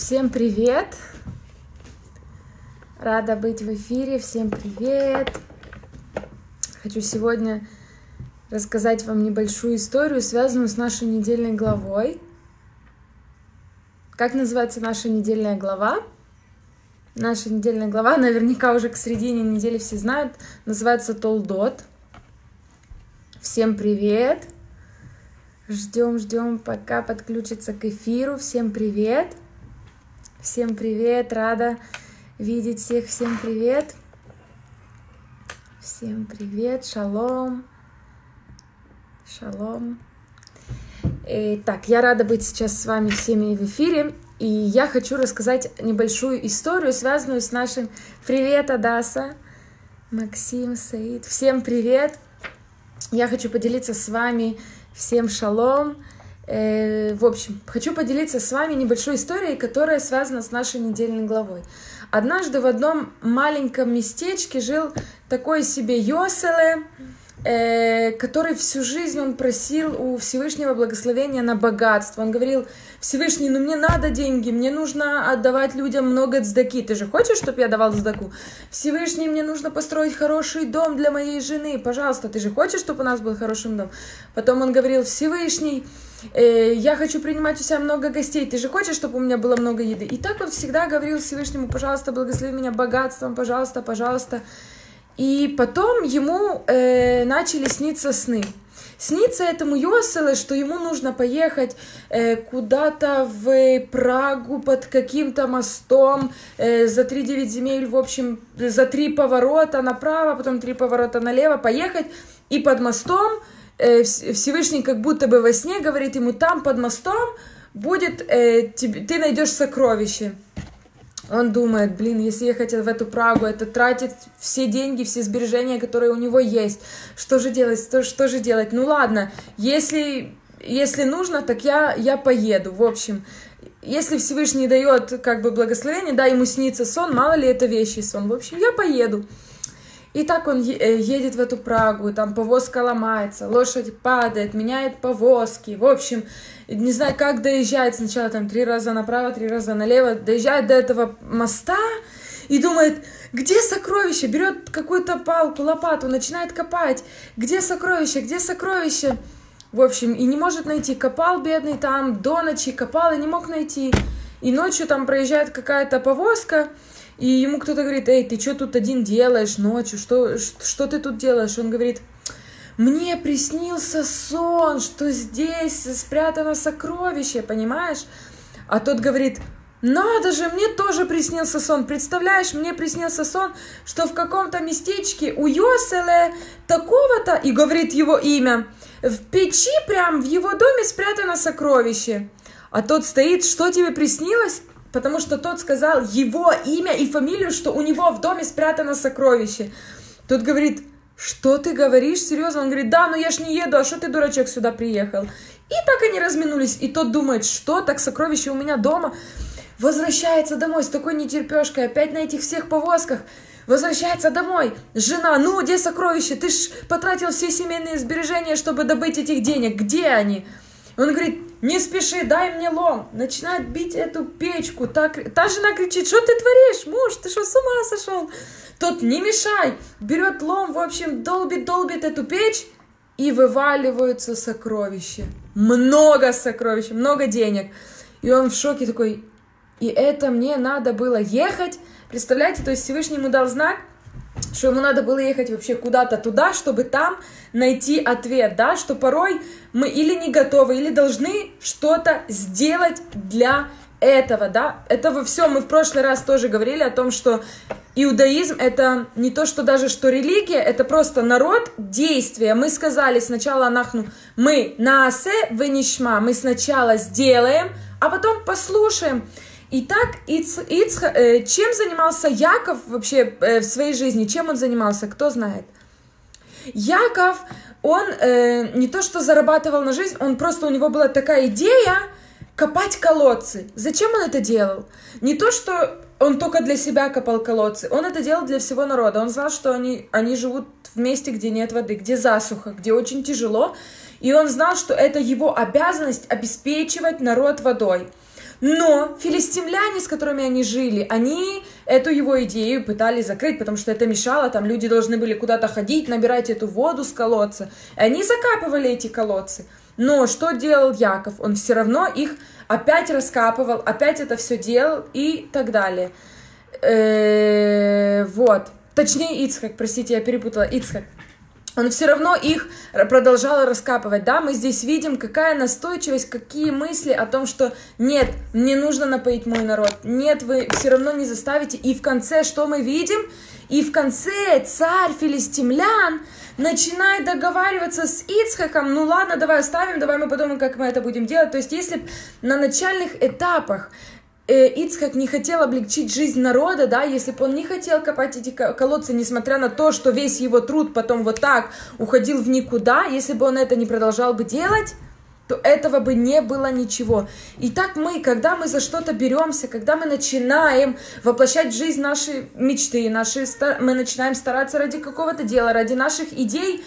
Всем привет! Рада быть в эфире. Всем привет! Хочу сегодня рассказать вам небольшую историю, связанную с нашей недельной главой. Как называется наша недельная глава? Наша недельная глава, наверняка уже к середине недели все знают, называется Толдот. Всем привет! Ждем, ждем, пока подключится к эфиру. Всем привет! Всем привет! Рада видеть всех. Всем привет! Всем привет! Шалом! Шалом! Итак, я рада быть сейчас с вами всеми в эфире. И я хочу рассказать небольшую историю, связанную с нашим «Привет, Адаса!» Максим, Саид. Всем привет! Я хочу поделиться с вами Всем шалом! Э, в общем, хочу поделиться с вами небольшой историей, которая связана с нашей недельной главой. Однажды в одном маленьком местечке жил такой себе Йоселе, э, который всю жизнь он просил у Всевышнего благословения на богатство. Он говорил, Всевышний, ну мне надо деньги, мне нужно отдавать людям много цдаки. Ты же хочешь, чтобы я давал цдаку? Всевышний, мне нужно построить хороший дом для моей жены. Пожалуйста, ты же хочешь, чтобы у нас был хороший дом? Потом он говорил, Всевышний, э, я хочу принимать у себя много гостей. Ты же хочешь, чтобы у меня было много еды? И так он всегда говорил Всевышнему, пожалуйста, благослови меня богатством, пожалуйста, пожалуйста. И потом ему э, начали сниться сны. Снится этому Йоселе, что ему нужно поехать э, куда-то в Прагу под каким-то мостом э, за 3-9 земель, в общем, за три поворота направо, потом три поворота налево, поехать и под мостом Всевышний как будто бы во сне говорит ему, там под мостом будет, э, ты найдешь сокровище. Он думает, блин, если ехать в эту Прагу, это тратит все деньги, все сбережения, которые у него есть. Что же делать? Что, что же делать? Ну ладно, если, если нужно, так я, я поеду. В общем, если Всевышний дает как бы благословение, да, ему снится сон, мало ли это вещий сон. В общем, я поеду. И так он э, едет в эту Прагу, там повозка ломается, лошадь падает, меняет повозки. В общем, не знаю, как доезжает сначала там три раза направо, три раза налево, доезжает до этого моста и думает, где сокровище? Берет какую-то палку, лопату, начинает копать. Где сокровище? Где сокровище? В общем, и не может найти. Копал бедный там до ночи, копал и не мог найти. И ночью там проезжает какая-то повозка, и ему кто-то говорит, эй, ты что тут один делаешь ночью, что, что ты тут делаешь? Он говорит, мне приснился сон, что здесь спрятано сокровище, понимаешь? А тот говорит, надо же, мне тоже приснился сон. Представляешь, мне приснился сон, что в каком-то местечке у Йоселе такого-то, и говорит его имя, в печи прям в его доме спрятано сокровище. А тот стоит, что тебе приснилось? Потому что тот сказал его имя и фамилию, что у него в доме спрятано сокровище. Тот говорит, что ты говоришь, серьезно? Он говорит, да, но я ж не еду, а что ты, дурачок, сюда приехал? И так они разминулись, и тот думает, что, так сокровище у меня дома. Возвращается домой с такой нетерпешкой, опять на этих всех повозках. Возвращается домой. Жена, ну, где сокровище? Ты ж потратил все семейные сбережения, чтобы добыть этих денег. Где они? Он говорит, не спеши, дай мне лом. Начинает бить эту печку. Так, та жена кричит, что ты творишь, муж, ты что, с ума сошел? Тот, не мешай, берет лом, в общем, долбит, долбит эту печь, и вываливаются сокровища. Много сокровищ, много денег. И он в шоке такой, и это мне надо было ехать. Представляете, то есть Всевышний ему дал знак, что ему надо было ехать вообще куда-то туда, чтобы там найти ответ, да, что порой мы или не готовы, или должны что-то сделать для этого, да, это во всем мы в прошлый раз тоже говорили о том, что иудаизм это не то, что даже что религия, это просто народ действия. Мы сказали сначала нахну, мы наасе венишма, мы сначала сделаем, а потом послушаем. Итак, Иц, Иц, э, чем занимался Яков вообще э, в своей жизни? Чем он занимался? Кто знает? Яков, он э, не то что зарабатывал на жизнь, он просто у него была такая идея копать колодцы. Зачем он это делал? Не то что он только для себя копал колодцы, он это делал для всего народа. Он знал, что они, они живут в месте, где нет воды, где засуха, где очень тяжело. И он знал, что это его обязанность обеспечивать народ водой. Но филистимляне, с которыми они жили, они эту его идею пытались закрыть, потому что это мешало, там люди должны были куда-то ходить, набирать эту воду с колодца. Они закапывали эти колодцы. Но что делал Яков? Он все равно их опять раскапывал, опять это все делал и так далее. Э, вот. Точнее, Ицхак, простите, я перепутала. Ицхак он все равно их продолжал раскапывать, да, мы здесь видим, какая настойчивость, какие мысли о том, что нет, мне нужно напоить мой народ, нет, вы все равно не заставите, и в конце что мы видим? И в конце царь филистимлян начинает договариваться с Ицхаком, ну ладно, давай оставим, давай мы подумаем, как мы это будем делать. То есть если на начальных этапах Ицхак не хотел облегчить жизнь народа, да, если бы он не хотел копать эти колодцы, несмотря на то, что весь его труд потом вот так уходил в никуда, если бы он это не продолжал бы делать, то этого бы не было ничего. И так мы, когда мы за что-то беремся, когда мы начинаем воплощать в жизнь наши мечты, наши, мы начинаем стараться ради какого-то дела, ради наших идей,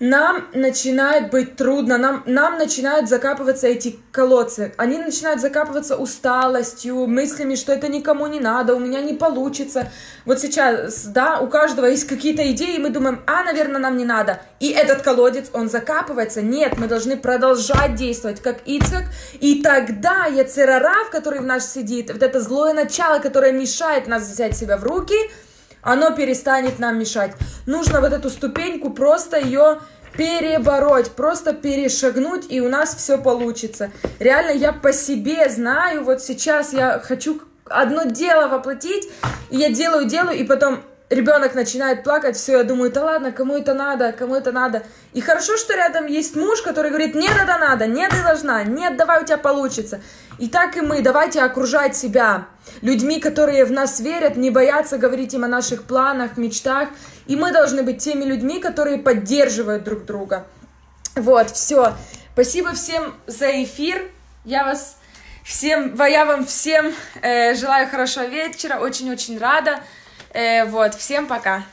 нам начинает быть трудно, нам, нам начинают закапываться эти колодцы. Они начинают закапываться усталостью, мыслями, что это никому не надо, у меня не получится. Вот сейчас, да, у каждого есть какие-то идеи, и мы думаем, а, наверное, нам не надо. И этот колодец, он закапывается. Нет, мы должны продолжать действовать, как Ицхак. И тогда Яцерарав, который в нас сидит, вот это злое начало, которое мешает нас взять себя в руки – оно перестанет нам мешать. Нужно вот эту ступеньку просто ее перебороть, просто перешагнуть, и у нас все получится. Реально, я по себе знаю, вот сейчас я хочу одно дело воплотить, и я делаю, делаю, и потом ребенок начинает плакать, все, я думаю, да ладно, кому это надо, кому это надо. И хорошо, что рядом есть муж, который говорит, нет, это надо, нет, ты должна, нет, давай у тебя получится. И так и мы, давайте окружать себя людьми, которые в нас верят, не боятся говорить им о наших планах, мечтах. И мы должны быть теми людьми, которые поддерживают друг друга. Вот, все. Спасибо всем за эфир. Я вас всем, я вам всем э, желаю хорошего вечера, очень-очень рада. Э, вот, всем пока.